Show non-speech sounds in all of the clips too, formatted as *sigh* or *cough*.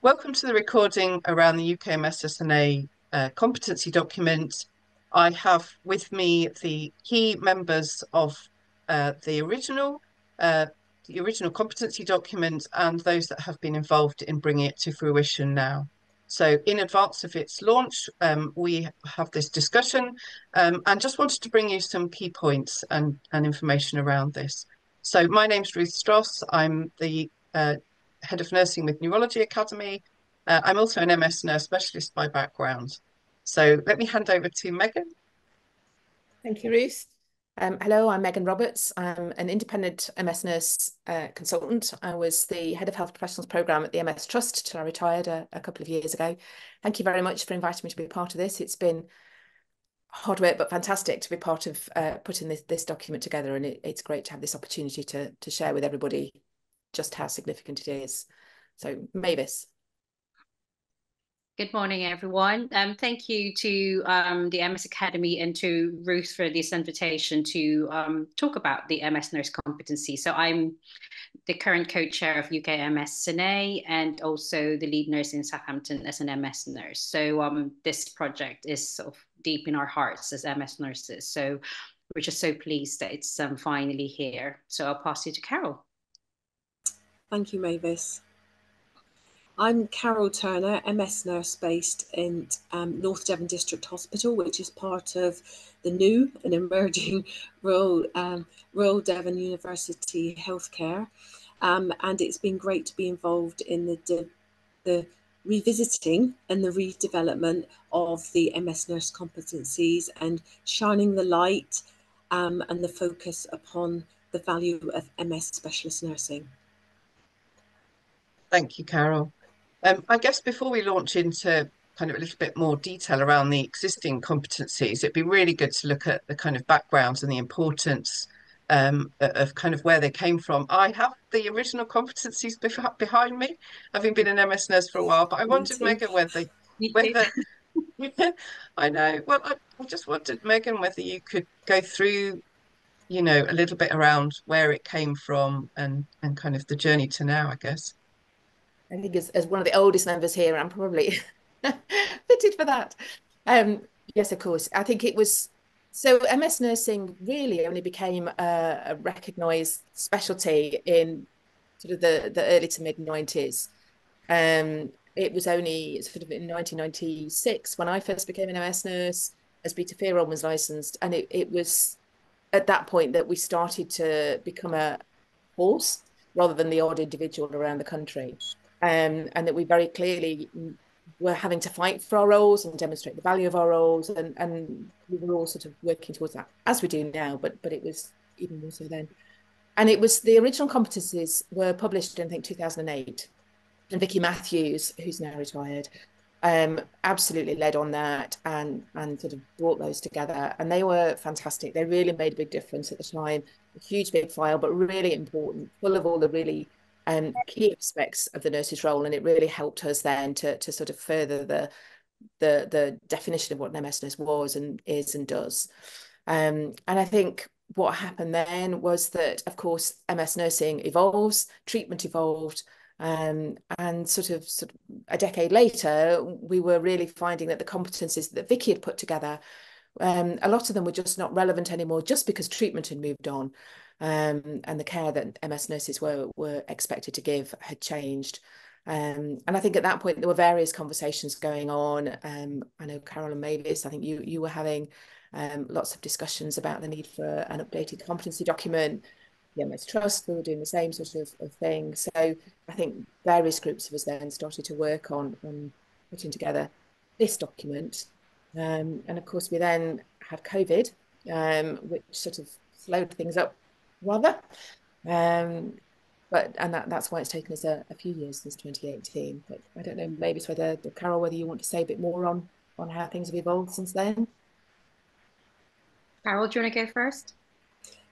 welcome to the recording around the UK MSSNA uh, competency document. I have with me the key members of uh, the original uh, the original competency document and those that have been involved in bringing it to fruition now. So in advance of its launch, um, we have this discussion um, and just wanted to bring you some key points and, and information around this. So my name's Ruth Stross. I'm the uh, head of nursing with Neurology Academy. Uh, I'm also an MS nurse specialist by background. So let me hand over to Megan. Thank you, Ruth. Um, hello, I'm Megan Roberts. I'm an independent MS nurse uh, consultant. I was the head of health professionals program at the MS Trust till I retired a, a, couple of years ago. Thank you very much for inviting me to be part of this. It's been hard work, but fantastic to be part of uh, putting this, this document together. And it, it's great to have this opportunity to, to share with everybody just how significant it is. So Mavis. Good morning, everyone. Um, thank you to um, the MS Academy and to Ruth for this invitation to um, talk about the MS Nurse competency. So I'm the current co-chair of UK MSSNA and also the lead nurse in Southampton as an MS nurse. So um, this project is sort of deep in our hearts as MS nurses. So we're just so pleased that it's um, finally here. So I'll pass you to Carol. Thank you, Mavis. I'm Carol Turner, MS nurse based in um, North Devon District Hospital, which is part of the new and emerging *laughs* Royal, um, Royal Devon University Healthcare. Um, and it's been great to be involved in the, the revisiting and the redevelopment of the MS nurse competencies and shining the light um, and the focus upon the value of MS specialist nursing. Thank you, Carol. Um, I guess before we launch into kind of a little bit more detail around the existing competencies, it'd be really good to look at the kind of backgrounds and the importance um, of kind of where they came from. I have the original competencies bef- behind me, having been an MS nurse for a while, but I wondered, Megan, whether, *laughs* whether *laughs* *laughs* I know. Well, I, I just wondered, Megan, whether you could go through, you know, a little bit around where it came from and and kind of the journey to now, I guess. I think as, as one of the oldest members here, I'm probably *laughs* fitted for that. Um, yes, of course. I think it was so MS nursing really only became a, a recognised specialty in sort of the, the early to mid 90s. Um, it was only sort of in 1996 when I first became an MS nurse as Betaferon was licensed, and it, it was at that point that we started to become a force rather than the odd individual around the country um, and that we very clearly were having to fight for our roles and demonstrate the value of our roles, and, and we were all sort of working towards that as we do now, but but it was even more so then. And it was the original competencies were published in I think 2008, and Vicky Matthews, who's now retired, um, absolutely led on that and and sort of brought those together, and they were fantastic. They really made a big difference at the time. A huge big file, but really important, full of all the really um, key aspects of the nurse's role, and it really helped us then to to sort of further the the the definition of what an MS nurse was and is and does. Um, and I think what happened then was that, of course, MS nursing evolves, treatment evolved, um, and sort of, sort of a decade later, we were really finding that the competencies that Vicky had put together, um, a lot of them were just not relevant anymore, just because treatment had moved on um, and the care that MS nurses were were expected to give had changed. Um, and I think at that point there were various conversations going on. Um, I know Carol and Mavis, I think you you were having um, lots of discussions about the need for an updated competency document. The MS Trust, we were doing the same sort of, of thing. So I think various groups of us then started to work on, on putting together this document. Um, and of course, we then had COVID, um, which sort of slowed things up rather. Um, but and that, that's why it's taken us a, a, few years since 2018. But I don't know, maybe it's whether Carol, whether you want to say a bit more on on how things have evolved since then. Carol, do you want to go first?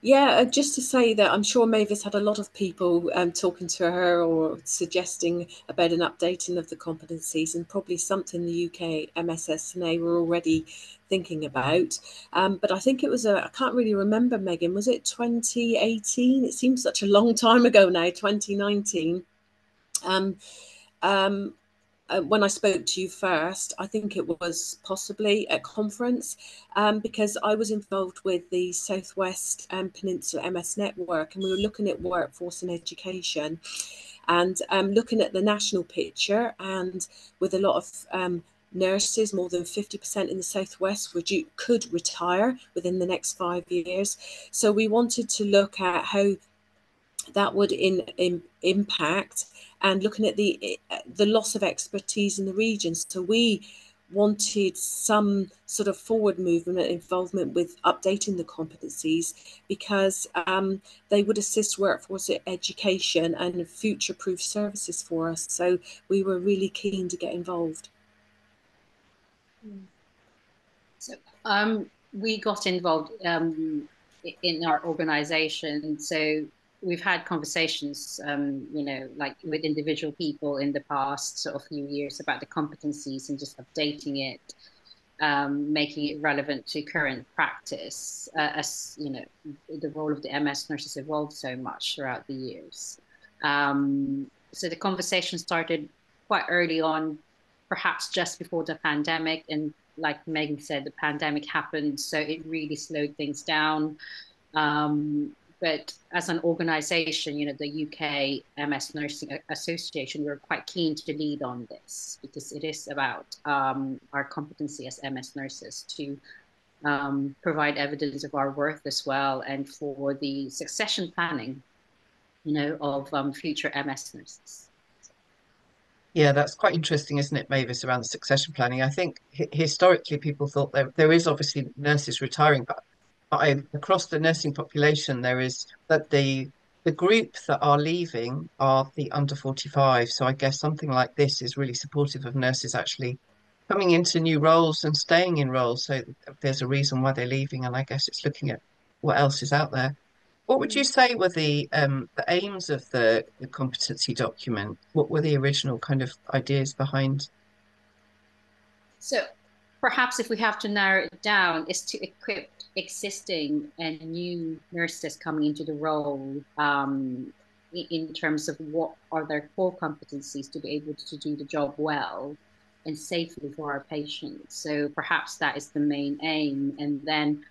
Yeah, uh, just to say that I'm sure Mavis had a lot of people um, talking to her or suggesting about an updating of the competencies, and probably something the UK MSSNA were already thinking about. Um, but I think it was a, I can't really remember, Megan, was it 2018? It seems such a long *laughs* time ago now, 2019. Um, um, uh, when I spoke to you first, I think it was possibly at conference um, because I was involved with the Southwest um, Peninsula MS Network and we were looking at workforce and education and um, looking at the national picture and with a lot of um, nurses, more than 50% in the Southwest would you, could retire within the next five years. So we wanted to look at how that would in, in impact and looking at the the loss of expertise in the region. So we wanted some sort of forward movement involvement with updating the competencies because um, they would assist workforce education and future proof services for us. So we were really keen to get involved. So um, we got involved um, in our organization. So we've had conversations, um, you know, like with individual people in the past sort of few years about the competencies and just updating it, um, making it relevant to current practice. Uh, as you know, the role of the MS nurse has evolved so much throughout the years. Um, so the conversation started quite early on, perhaps just before the pandemic, and like Megan said, the pandemic happened, so it really slowed things down. Um, but as an organization, you know, the UK MS Nursing Association, we're quite keen to lead on this because it is about um, our competency as MS nurses to um, provide evidence of our worth as well and for the succession planning, you know, of um, future MS nurses. Yeah, that's quite interesting, isn't it, Mavis, around the succession planning? I think historically people thought there, there is obviously nurses retiring, but across the nursing population, there is that the the group that are leaving are the under 45. So I guess something like this is really supportive of nurses actually coming into new roles and staying in roles. So there's a reason why they're leaving, and I guess it's looking at what else is out there. What would you mm. say were the um, the aims of the, the competency document? What were the original kind of ideas behind? So perhaps if we have to narrow it down, is to equip existing and new nurses coming into the role um, in terms of what are their core competencies to be able to do the job well and safely for our patients. So perhaps that is the main aim. And then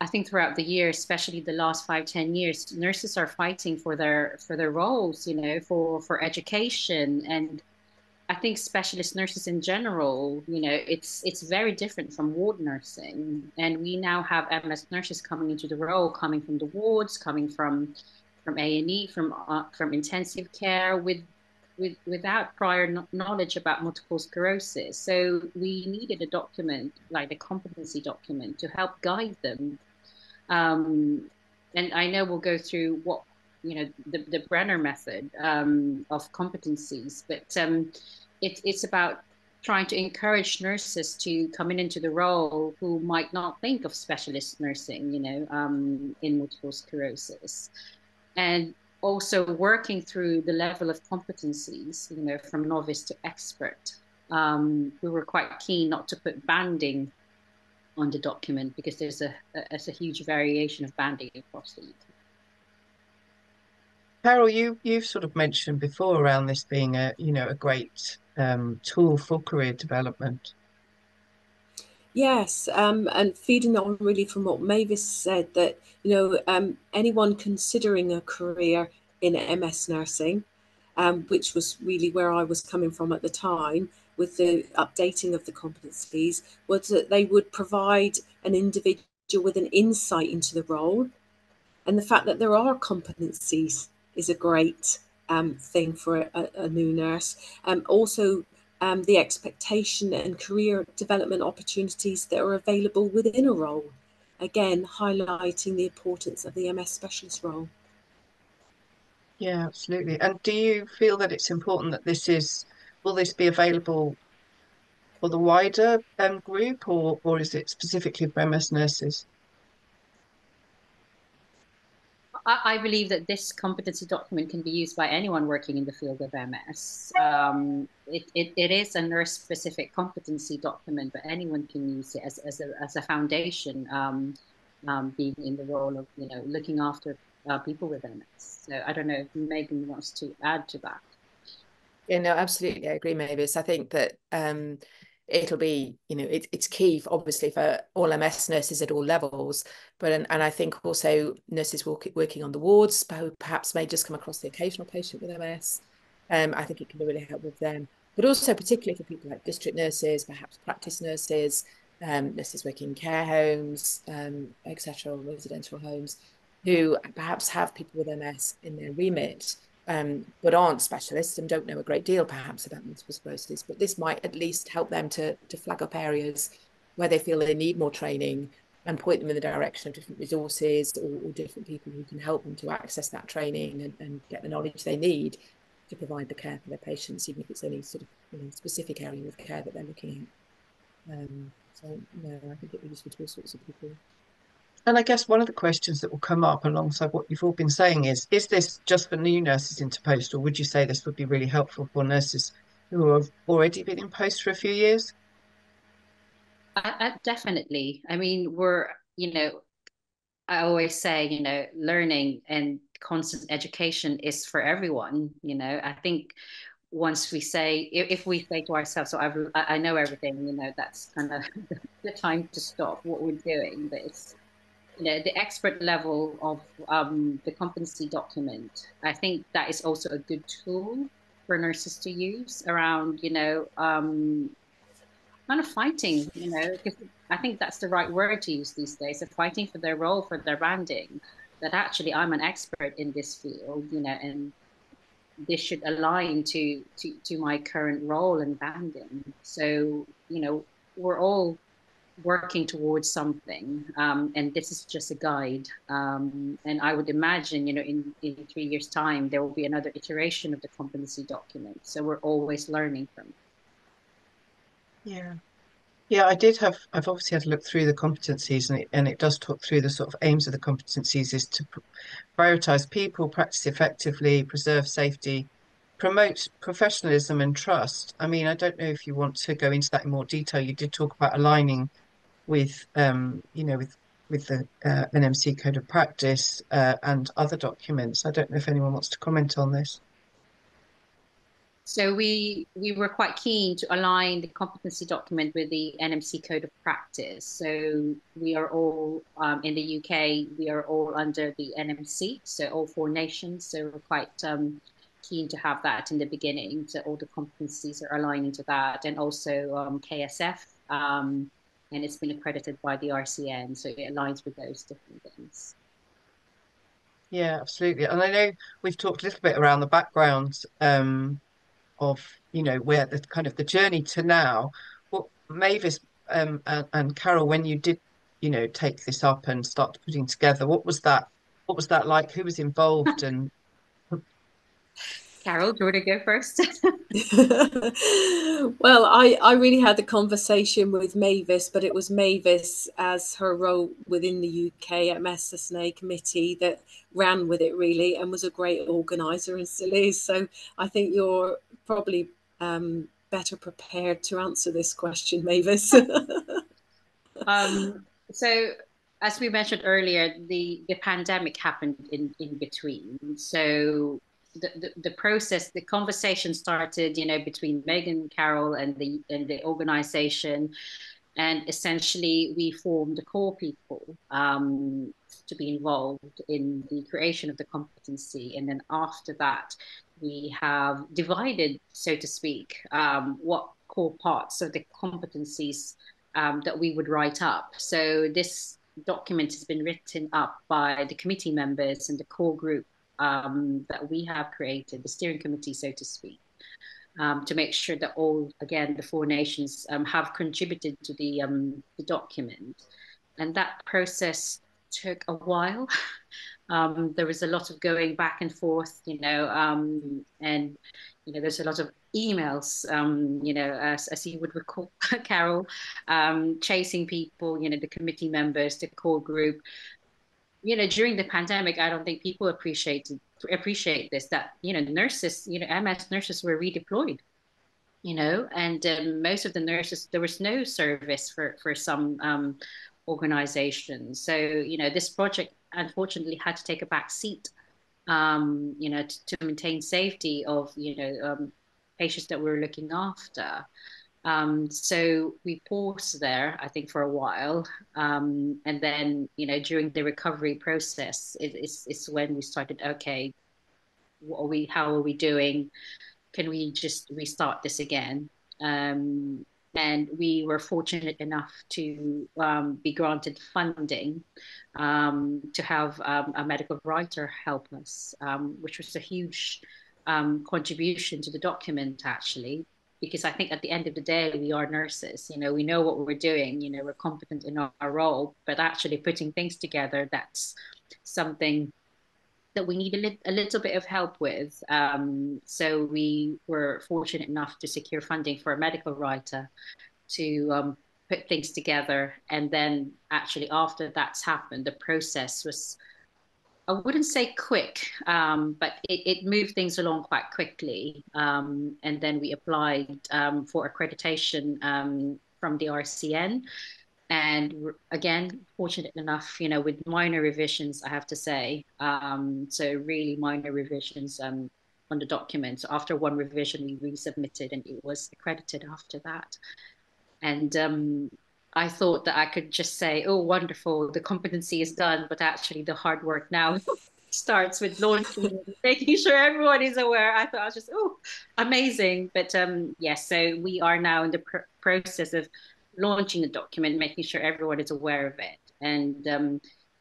I think throughout the year, especially the last five, ten years, nurses are fighting for their for their roles, you know, for for education and I think specialist nurses in general, you know, it's it's very different from ward nursing, and we now have MS nurses coming into the role, coming from the wards, coming from from A and E, from uh, from intensive care, with with without prior no knowledge about multiple sclerosis. So we needed a document like a competency document to help guide them. Um, and I know we'll go through what you know the, the Benner method um, of competencies, but um, it, it's about trying to encourage nurses to come in into the role who might not think of specialist nursing, you know, um, in multiple sclerosis, and also working through the level of competencies, you know, from novice to expert. Um, we were quite keen not to put banding on the document because there's a, a, there's a huge variation of banding across the UK. Carol, you you've sort of mentioned before around this being a you know a great um, tool for career development. Yes, um, and feeding on really from what Mavis said that you know um, anyone considering a career in MS nursing, um, which was really where I was coming from at the time with the updating of the competencies, was that they would provide an individual with an insight into the role, and the fact that there are competencies is a great um, thing for a, a new nurse. Um, also, um, the expectation and career development opportunities that are available within a role. Again, highlighting the importance of the MS specialist role. Yeah, absolutely. And do you feel that it's important that this is, will this be available for the wider um, group or, or is it specifically for MS nurses? I, believe that this competency document can be used by anyone working in the field of MS. Um, it, it, it is a nurse-specific competency document, but anyone can use it as, as, a, as a foundation, um, um, being in the role of, you know, looking after uh, people with MS. So I don't know if Megan wants to add to that. Yeah, no, absolutely. I agree, Mavis. I think that um, it'll be, you know, it, it's key, for, obviously, for all MS nurses at all levels. But and, and I think also nurses work, working on the wards who perhaps may just come across the occasional patient with MS. Um, I think it can be really helpful with them. But also particularly for people like district nurses, perhaps practice nurses, um, nurses working in care homes, um, etc., residential homes, who perhaps have people with MS in their remit um, but aren't specialists and don't know a great deal perhaps about multiple sclerosis. But this might at least help them to, to flag up areas where they feel they need more training and point them in the direction of different resources or, or different people who can help them to access that training and, and, get the knowledge they need to provide the care for their patients, even if it's only sort of you know, specific area of care that they're looking at. Um, so, no, I think it would be useful to all sorts of people. And I guess one of the questions that will come up alongside what you've all been saying is, is this just for new nurses into post, or would you say this would be really helpful for nurses who have already been in post for a few years? Uh, uh, definitely. I mean, we're, you know, I always say, you know, learning and constant education is for everyone. You know, I think once we say, if, if we say to ourselves, so I've, I know everything, you know, that's kind of *laughs* the time to stop what we're doing. But it's you know, the expert level of um, the competency document, I think that is also a good tool for nurses to use around, you know, um, kind of fighting, you know, because I think that's the right word to use these days, of fighting for their role, for their branding, that actually I'm an expert in this field, you know, and this should align to, to, to my current role and branding. So, you know, we're all working towards something um, and this is just a guide um, and i would imagine you know in, in three years time there will be another iteration of the competency document. So we're always learning from it. Yeah. Yeah i did have i've obviously had to look through the competencies and it, and it does talk through the sort of aims of the competencies is to prioritize people practice effectively preserve safety promote professionalism and trust. I mean i don't know if you want to go into that in more detail. You did talk about aligning with um, you know with with the uh, NMC code of practice uh, and other documents. I don't know if anyone wants to comment on this. So we we were quite keen to align the competency document with the NMC code of practice. So we are all um, in the UK. We are all under the NMC, so all four nations. So we're quite um, keen to have that in the beginning. So all the competencies are aligning to that, and also um, KSF um, and it's been accredited by the RCN, so it aligns with those different things. Yeah, absolutely. And I know we've talked a little bit around the background um, of, you know, where the kind of the journey to now. What Mavis um, and, and Carol, when you did, you know, take this up and start putting together, what was that? What was that like? Who was involved *laughs* and Carol, do you want to go first? *laughs* well, I, I really had the conversation with Mavis, but it was Mavis as her role within the UK MS committee that ran with it really and was a great organizer and still is. So I think you're probably um, better prepared to answer this question, Mavis. *laughs* um, so as we mentioned earlier, the, the pandemic happened in, in between. So the, the, process, the conversation started, you know, between Megan, Carol, and the and the organization, and essentially we formed a core people um, to be involved in the creation of the competency, and then after that, we have divided, so to speak, um, what core parts of the competencies um, that we would write up. So this document has been written up by the committee members and the core group um, that we have created, the steering committee, so to speak, um, to make sure that all, again, the four nations um, have contributed to the, um, the document. And that process took a while. *laughs* Um, there was a lot of going back and forth, you know, um, and, you know, there's a lot of emails, you know, as, as you would recall, *laughs* Carol, chasing people, you know, the committee members, the core group, you know, during the pandemic, I don't think people appreciated appreciate this that you know nurses, you know, MS nurses were redeployed, you know, and um, most of the nurses there was no service for for some um, organizations. So you know, this project unfortunately had to take a back seat, um, you know, to, to maintain safety of you know um, patients that we were looking after. Um, so we paused there, I think, for a while, um, and then you know during the recovery process, it, it's it's when we started. Okay, what are we? How are we doing? Can we just restart this again? Um, and we were fortunate enough to um, be granted funding um, to have um, a medical writer help us, which was a huge contribution to the document actually because I think at the end of the day, we are nurses. You know, we know what we're doing. You know, we're competent in our, our role, but actually putting things together, that's something that we need a, li- a little bit of help with. Um, so we were fortunate enough to secure funding for a medical writer to um, put things together. And then actually after that's happened, the process was I wouldn't say quick, um, but it, it, moved things along quite quickly. Um, and then we applied um, for accreditation um, from the RCN. And again, fortunate enough, you know, with minor revisions, I have to say. Um, so really minor revisions um, on the document. So after one revision, we resubmitted and it was accredited after that. And I thought that I could just say, oh, wonderful, the competency is done, but actually the hard work now *laughs* starts with launching, *laughs* making sure everyone is aware. I thought I was just, oh, amazing. But um, yes, so we are now in the pr process of launching the document, making sure everyone is aware of it, and um,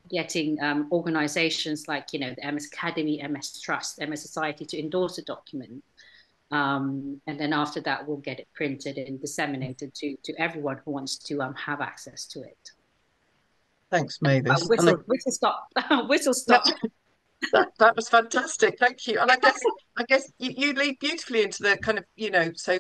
getting um, organizations like, you know, the MS Academy, MS Trust, MS Society to endorse the document. Um, and then after that, we'll get it printed and disseminated to, to everyone who wants to um, have access to it. Thanks, Mavis. Uh, whistle, whistle stop. *laughs* whistle stop. *laughs* That, that, was fantastic. Thank you. And I guess I guess you, you lead beautifully into the kind of, you know, so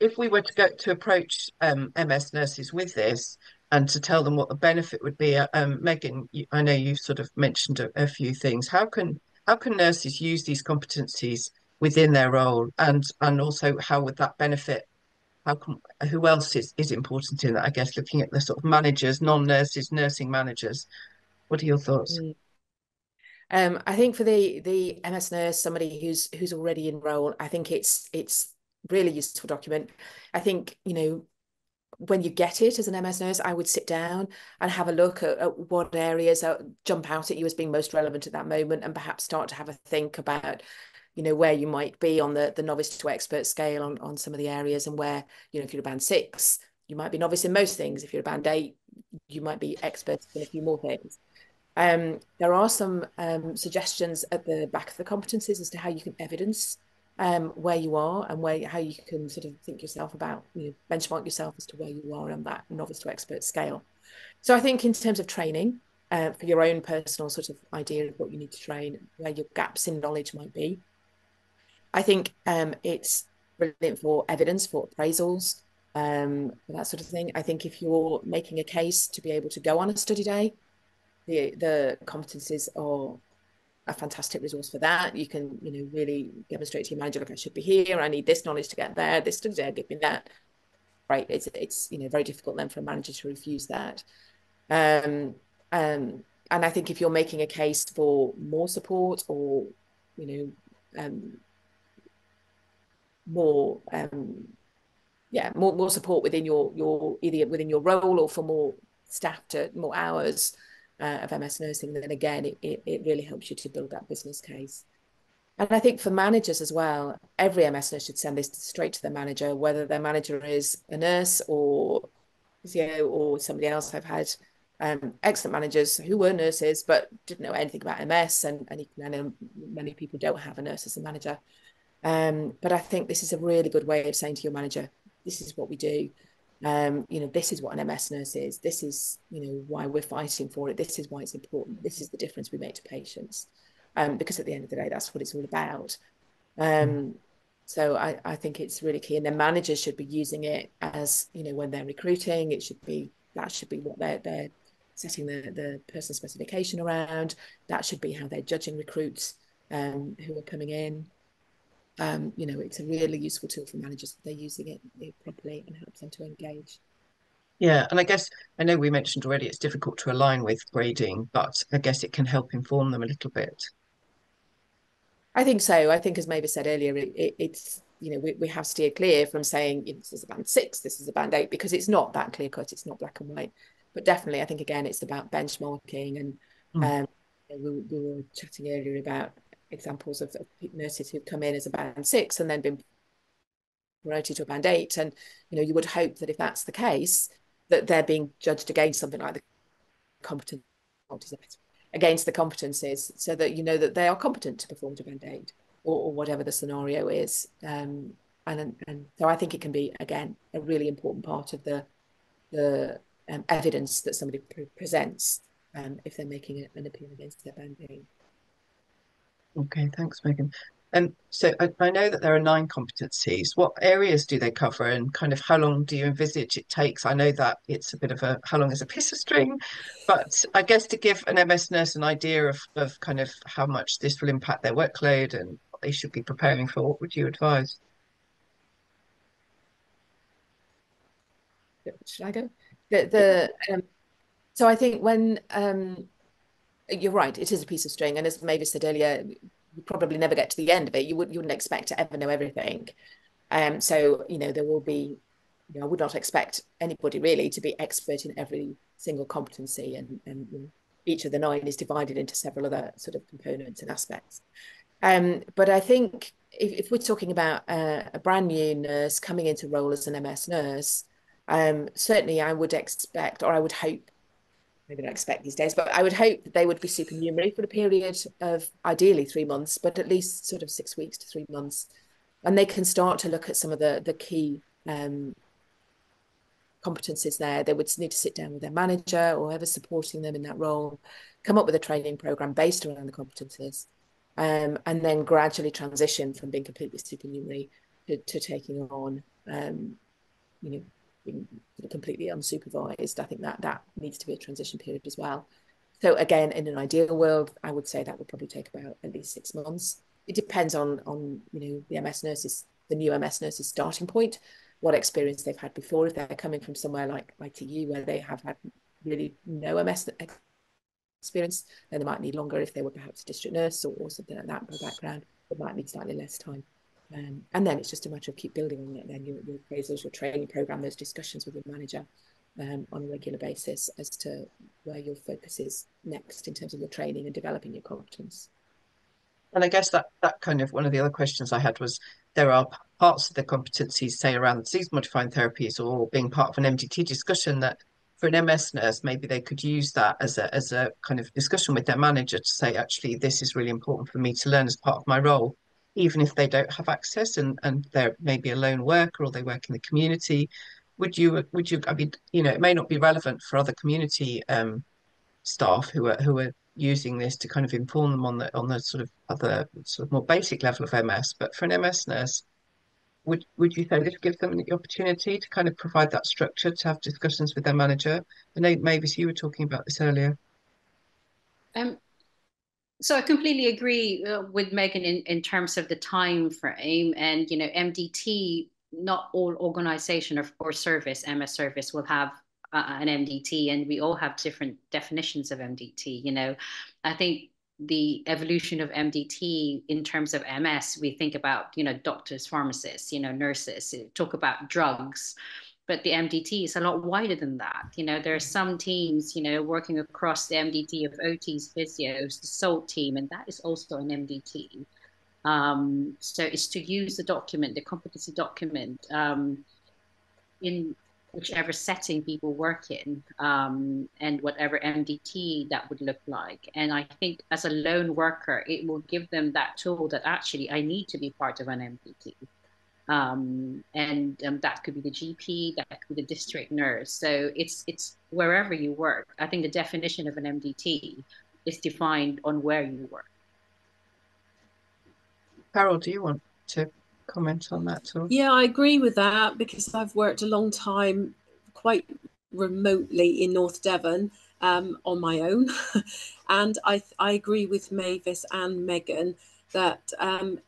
if we were to go to approach um, MS nurses with this and to tell them what the benefit would be, uh, um, Megan, you, I know you've sort of mentioned a, a few things. How can how can nurses use these competencies within their role and and also how would that benefit how who else is, is important in that i guess looking at the sort of managers non-nurses nursing managers what are your thoughts mm. um, I think for the the MS nurse, somebody who's who's already in role, I think it's it's really useful document. I think you know when you get it as an MS nurse, I would sit down and have a look at, at what areas are, jump out at you as being most relevant at that moment, and perhaps start to have a think about you know where you might be on the the novice to expert scale on on some of the areas and where you know if you're a band six you might be novice in most things. If you're a band eight you might be expert in a few more things. Um, there are some um, suggestions at the back of the competencies as to how you can evidence um, where you are and where how you can sort of think yourself about you know benchmark yourself as to where you are on that novice to expert scale. So i think in terms of training uh, for your own personal sort of idea of what you need to train where your gaps in knowledge might be I think um, it's brilliant for evidence, for appraisals, um, that sort of thing. I think if you're making a case to be able to go on a study day, the the competencies are a fantastic resource for that. You can, you know, really demonstrate to your manager, look, I should be here. I need this knowledge to get there. This study day, give me that. Right? It's it's you know very difficult then for a manager to refuse that. Um, um, and I think if you're making a case for more support or you know um, more um, yeah more more support within your your either within your role or for more staff to more hours uh, of MS nursing then again it, it, it really helps you to build that business case. And I think for managers as well every MS nurse should send this straight to their manager whether their manager is a nurse or physio or somebody else. I've had um, excellent managers who were nurses but didn't know anything about MS and, and many people don't have a nurse as a manager um, but I think this is a really good way of saying to your manager, this is what we do. Um, you know, this is what an MS nurse is. This is, you know, why we're fighting for it. This is why it's important. This is the difference we make to patients. Um, because at the end of the day, that's what it's all about. Um, so I, I think it's really key. And then managers should be using it as, you know, when they're recruiting, it should be, that should be what they're, they're setting the, the person specification around. That should be how they're judging recruits um, who are coming in um, you know, it's a really useful tool for managers if they're using it properly and helps them to engage. Yeah, and I guess I know we mentioned already it's difficult to align with grading, but I guess it can help inform them a little bit. I think so. I think, as Mavis said earlier, it, it, it's you know, we, we have steered clear from saying you know, this is a band six, this is a band eight, because it's not that clear cut, it's not black and white. But definitely, I think again, it's about benchmarking. And mm. um, we, we were chatting earlier about examples of, of nurses who've come in as a band six and then been promoted to a band eight. And, you know, you would hope that if that's the case, that they're being judged against something like the competence against the competencies so that you know that they are competent to perform to band eight or, or whatever the scenario is. Um, and, and so I think it can be, again, a really important part of the, the um, evidence that somebody pre presents um, if they're making an appeal against their band eight. Okay, thanks, Megan. And so I, I, know that there are nine competencies. What areas do they cover and kind of how long do you envisage it takes? I know that it's a bit of a how long is a piece of string, but I guess to give an MS nurse an idea of, of kind of how much this will impact their workload and what they should be preparing for, what would you advise? Should I go? The, the um, so I think when um, you're right, it is a piece of string, and as Mavis said earlier, you probably never get to the end of it. You would you wouldn't expect to ever know everything. Um, so you know there will be, you know, I would not expect anybody really to be expert in every single competency, and and you know, each of the nine is divided into several other sort of components and aspects. Um, but I think if, if we're talking about uh, a brand new nurse coming into role as an MS nurse, um, certainly I would expect, or I would hope maybe not expect these days, but I would hope that they would be supernumerary for a period of ideally three months, but at least sort of six weeks to three months. And they can start to look at some of the, the key um, competencies there. They would need to sit down with their manager or whoever's supporting them in that role, come up with a training program based around the competencies, um, and then gradually transition from being completely supernumerary to, to taking on, um, you know, completely unsupervised. I think that that needs to be a transition period as well. So again, in an ideal world, I would say that would probably take about at least six months. It depends on on you know the MS nurses, the new MS nurses starting point, what experience they've had before. If they're coming from somewhere like ITU where they have had really no MS experience, then they might need longer. If they were perhaps a district nurse or, or something like that by background, they might need slightly less time. Um, and then it's just a matter of keep building on it. Then your, your appraisals, your training program, those discussions with your manager um, on a regular basis as to where your focus is next in terms of your training and developing your competence. And I guess that that kind of one of the other questions I had was there are parts of the competencies, say around disease modifying therapies or being part of an MDT discussion that for an MS nurse, maybe they could use that as a as a kind of discussion with their manager to say, actually, this is really important for me to learn as part of my role even if they don't have access and, and they're maybe a lone worker or they work in the community, would you would you I mean, you know, it may not be relevant for other community um, staff who are who are using this to kind of inform them on the on the sort of other sort of more basic level of MS, but for an MS nurse, would would you say this gives them the opportunity to kind of provide that structure to have discussions with their manager? I know Mavis, you were talking about this earlier. Um, so I completely agree uh, with Megan in, in terms of the time frame and you know MDT not all organization or, or service MS service will have uh, an MDT and we all have different definitions of MDT you know. I think the evolution of MDT in terms of MS we think about you know doctors pharmacists you know nurses talk about drugs but the MDT is a lot wider than that. You know, there are some teams, you know, working across the MDT of OTs, physios, the SALT team, and that is also an MDT. Um, so it's to use the document, the competency document, um, in whichever setting people work in, um, and whatever MDT that would look like. And I think as a lone worker, it will give them that tool that actually I need to be part of an MDT. Um, and um, that could be the GP, that could be the district nurse. So it's it's wherever you work. I think the definition of an MDT is defined on where you work. Carol, do you want to comment on that too? Yeah, I agree with that because I've worked a long time quite remotely in North Devon um, on my own. *laughs* and I, I agree with Mavis and Megan that um,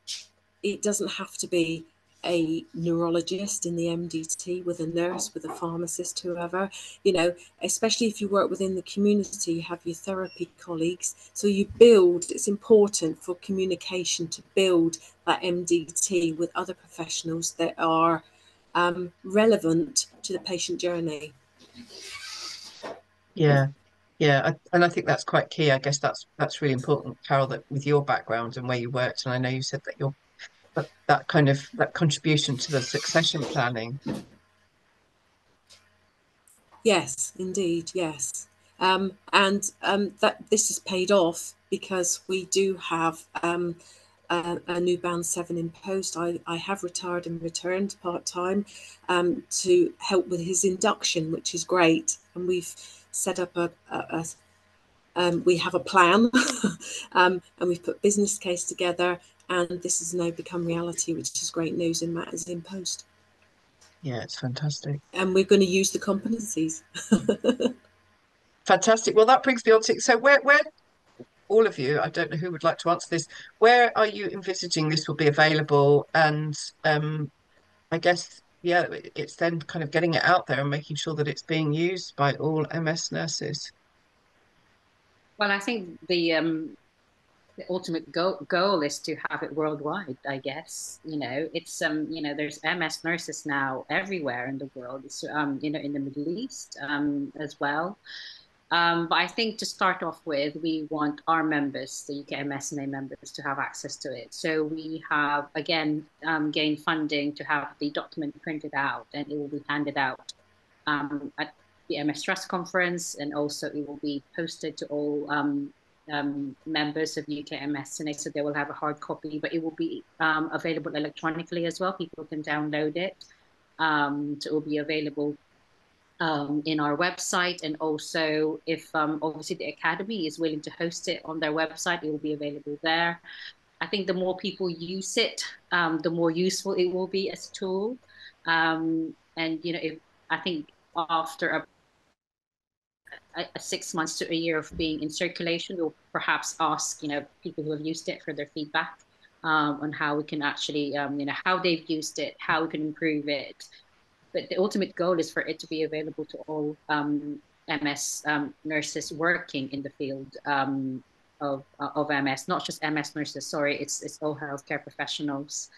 it doesn't have to be a neurologist in the MDT, with a nurse, with a pharmacist, whoever, you know, especially if you work within the community, you have your therapy colleagues. So you build, it's important for communication to build that MDT with other professionals that are um, relevant to the patient journey. Yeah, yeah, and I think that's quite key. I guess that's that's really important, Carol. That with your background and where you worked, and I know you said that your that, that kind of that contribution to the succession planning. Yes, indeed, yes, um, and um, that this has paid off because we do have um, a, a, new band seven in post. I, I have retired and returned part time um, to help with his induction, which is great, and we've set up a, a, a um, we have a plan *laughs* um, and we've put business case together and this has now become reality which is great news in matters in post. Yeah it's fantastic. And we're going to use the competencies. *laughs* Fantastic. Well that brings me on to so where where all of you i don't know who would like to answer this where are you envisaging this will be available? And um, i guess yeah, it's then kind of getting it out there and making sure that it's being used by all MS nurses. Well, I think the um, the ultimate goal, goal is to have it worldwide. I guess you know it's um you know there's MS nurses now everywhere in the world. It's, um you know in the Middle East um as well. Um, but I think to start off with, we want our members, the UK MSNA members, to have access to it. So we have, again, um, gained funding to have the document printed out and it will be handed out um, at the MS Trust conference and also it will be posted to all um, um, members of UK MSNA. So they will have a hard copy, but it will be um, available electronically as well. People can download it. so it will be available um, in our website. And also, if um, obviously the Academy is willing to host it on their website, it will be available there. I think the more people use it, um, the more useful it will be as a tool. Um, and, you know, if I think after a, a, six months to a year of being in circulation, we'll perhaps ask, you know, people who have used it for their feedback um, on how we can actually, um, you know, how they've used it, how we can improve it, but the ultimate goal is for it to be available to all um, MS um, nurses working in the field um, of, uh, of MS, not just MS nurses, sorry, it's, it's all healthcare professionals.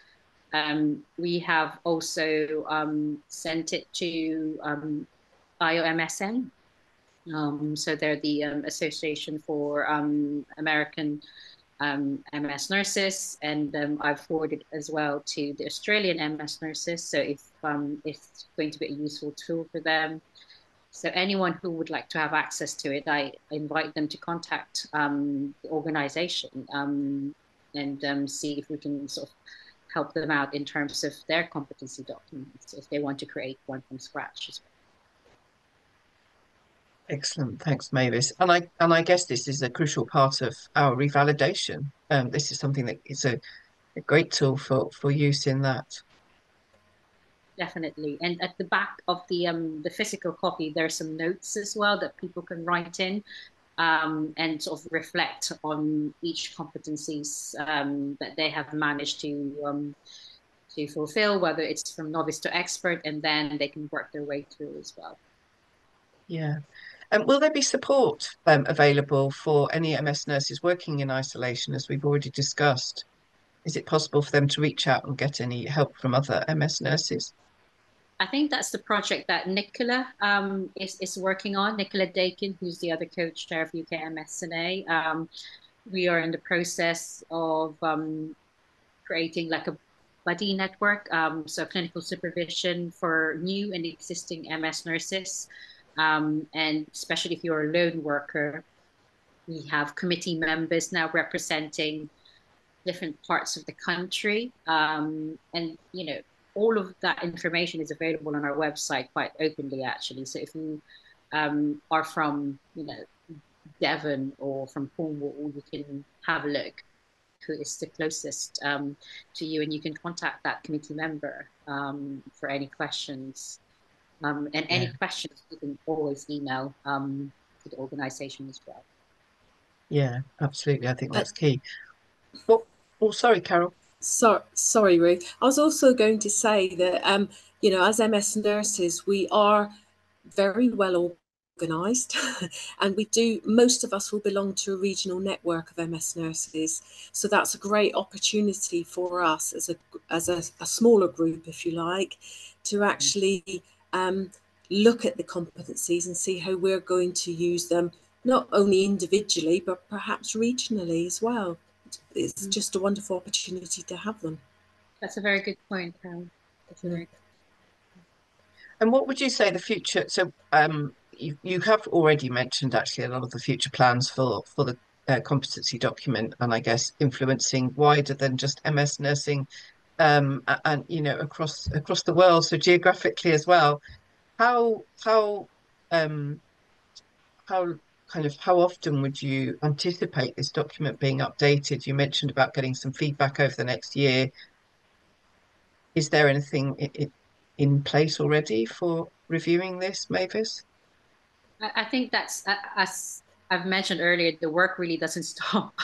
Um, we have also um, sent it to um, IOMSN. So they're the Association for American um, MS nurses, and um, I've forwarded as well to the Australian MS nurses. So if um, it's going to be a useful tool for them. So anyone who would like to have access to it, I invite them to contact um, the organization um, and um, see if we can sort of help them out in terms of their competency documents if they want to create one from scratch as well. Excellent, thanks, Mavis. And I and I guess this is a crucial part of our revalidation. Um, this is something that is a, a great tool for for use in that. Definitely, and at the back of the um the physical copy, there are some notes as well that people can write in, um, and sort of reflect on each competencies um, that they have managed to um, to fulfill, whether it's from novice to expert, and then they can work their way through as well. Yeah. Um, will there be support um, available for any MS nurses working in isolation, as we've already discussed? Is it possible for them to reach out and get any help from other MS nurses? I think that's the project that Nicola um, is, is working on. Nicola Dakin, who's the other co-chair of UK MSNA. Um, we are in the process of um, creating like a buddy network, um, so clinical supervision for new and existing MS nurses. Um, and especially if you're a lone worker, we have committee members now representing different parts of the country. Um, and, you know, all of that information is available on our website quite openly, actually. So if you um, are from, you know, Devon or from Cornwall, you can have a look who is the closest um, to you and you can contact that committee member um, for any questions. Um, and any yeah. questions you can always email um, to the organization as well. Yeah, absolutely. I think that's key. Well, oh, sorry, Carol. So, sorry, Ruth. I was also going to say that, um, you know, as MS nurses, we are very well organised *laughs* and we do, most of us will belong to a regional network of MS nurses. So that's a great opportunity for us as a, as a, a smaller group, if you like, to actually um, look at the competencies and see how we're going to use them, not only individually, but perhaps regionally as well it's mm. just a wonderful opportunity to have them. That's a very good point, Pam. And what would you say the future? So, um, you you have already mentioned actually a lot of the future plans for for the uh, competency document, and I guess influencing wider than just MS nursing, um, and you know across across the world, so geographically as well. How how um, how kind of how often would you anticipate this document being updated? You mentioned about getting some feedback over the next year. Is there anything in, place already for reviewing this, Mavis? I think that's as I've mentioned earlier, the work really doesn't *laughs* stop.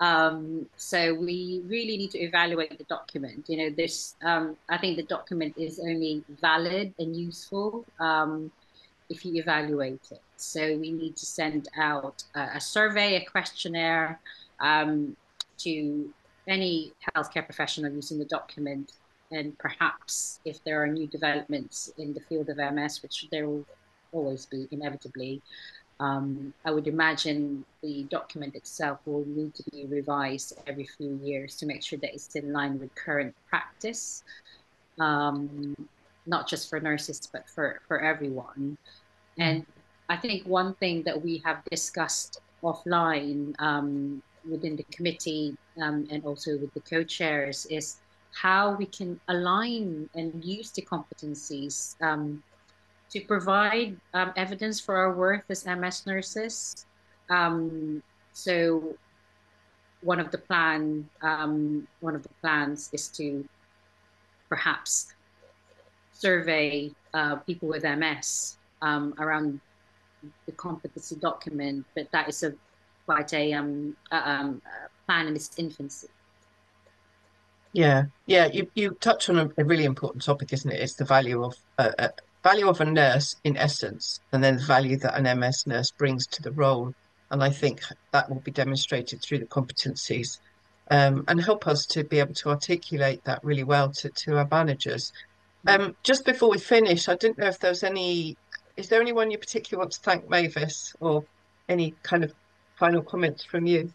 um, so we really need to evaluate the document. You know, this um, I think the document is only valid and useful um, if you evaluate it. So we need to send out a, a survey, a questionnaire um, to any healthcare professional using the document. And perhaps if there are new developments in the field of MS, which there will always be inevitably, um, I would imagine the document itself will need to be revised every few years to make sure that it's in line with current practice, um, not just for nurses, but for, for everyone. And I think one thing that we have discussed offline um, within the committee um, and also with the co-chairs is how we can align and use the competencies um, to provide um, evidence for our worth as MS nurses. Um, so one of the plan, um, one of the plans is to perhaps survey uh, people with MS around the competency document, but that is a quite a um, um, plan in its infancy. Yeah, yeah. You you touch on a, a really important topic, isn't it? It's the value of uh, uh, value of a nurse in essence, and then the value that an MS nurse brings to the role. And I think that will be demonstrated through the competencies, um, and help us to be able to articulate that really well to to our managers. Um, just before we finish, I didn't know if there was any is there anyone you particularly want to thank, Mavis, or any kind of final comments from you?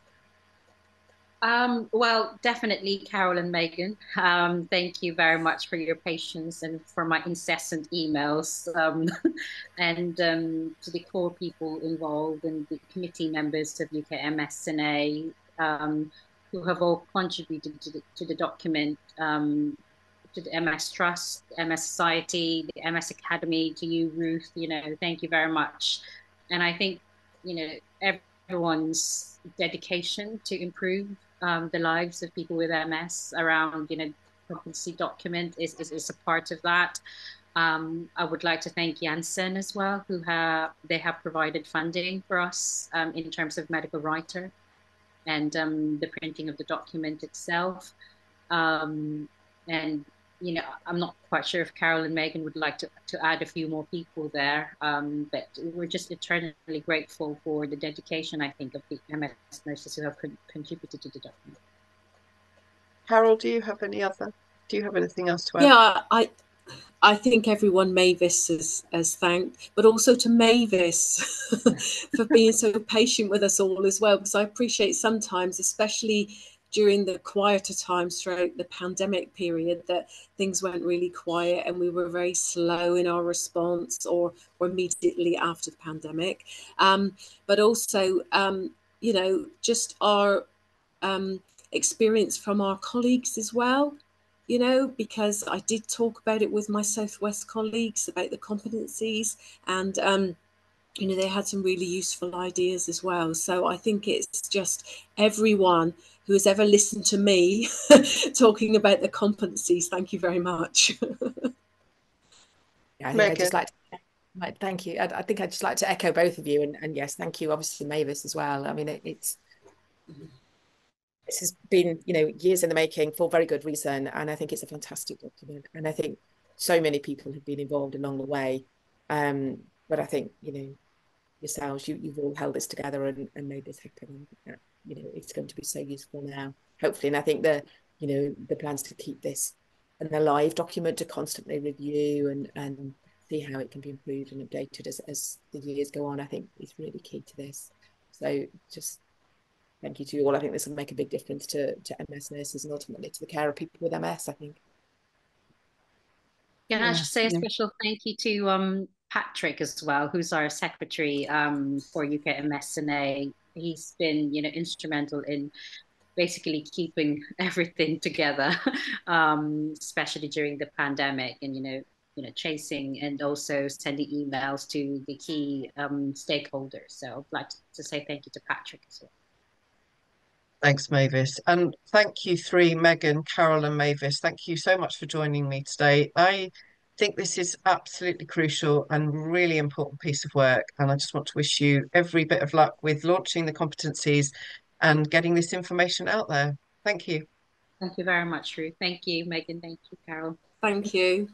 Um, well, definitely, Carol and Megan. Um, thank you very much for your patience and for my incessant emails. Um, *laughs* and um, to the core people involved and the committee members of UKMSSNA um, who have all contributed to the, to the document. Um, to the MS Trust, MS Society, the MS Academy, to you, Ruth. You know, thank you very much. And I think, you know, everyone's dedication to improve um, the lives of people with MS around, you know, competency document is, is, is a part of that. Um, I would like to thank Janssen as well, who have they have provided funding for us um, in terms of medical writer and um, the printing of the document itself. Um, and you know, I'm not quite sure if Carol and Megan would like to, to add a few more people there, um, but we're just eternally grateful for the dedication, I think, of the MS nurses who have con contributed to the document. Carol, do you have any other, do you have anything else to add? Yeah, I, I think everyone Mavis has, has thanked, but also to Mavis *laughs* for being so patient with us all as well, because I appreciate sometimes, especially during the quieter times throughout the pandemic period that things went really quiet and we were very slow in our response or, or immediately after the pandemic. Um, but also, um, you know, just our um, experience from our colleagues as well, you know, because I did talk about it with my Southwest colleagues about the competencies and, um, you know, they had some really useful ideas as well. So I think it's just everyone who has ever listened to me *laughs* talking about the competencies. Thank you very much. *laughs* yeah, I just like to, thank you. I, I, think I'd just like to echo both of you, and, and yes, thank you, obviously Mavis as well. I mean, it, it's this has been, you know, years in the making for very good reason. And I think it's a fantastic document. And I think so many people have been involved along the way. Um, but I think, you know, yourselves, you, you've all held this together and, and made this happen. And, you know, it's going to be so useful now, hopefully. And I think the, you know, the plans to keep this an alive document to constantly review and, and see how it can be improved and updated as, as the years go on, I think is really key to this. So just thank you to you all. I think this will make a big difference to, to MS nurses and ultimately to the care of people with MS, I think. Can yeah, I just say a special thank you to um, Patrick as well, who's our secretary um, for UK MSSNA. He's been, you know, instrumental in basically keeping *laughs* everything together, *laughs* um, especially during the pandemic, and you know, you know, chasing and also sending emails to the key um, stakeholders. So I'd like to say thank you to Patrick as well. Thanks, Mavis. And thank you three, Megan, Carol and Mavis. Thank you so much for joining me today. I think this is absolutely crucial and really important piece of work. And I just want to wish you every bit of luck with launching the competencies and getting this information out there. Thank you. Thank you very much, Ruth. Thank you, Megan. Thank you, Carol. Thank you.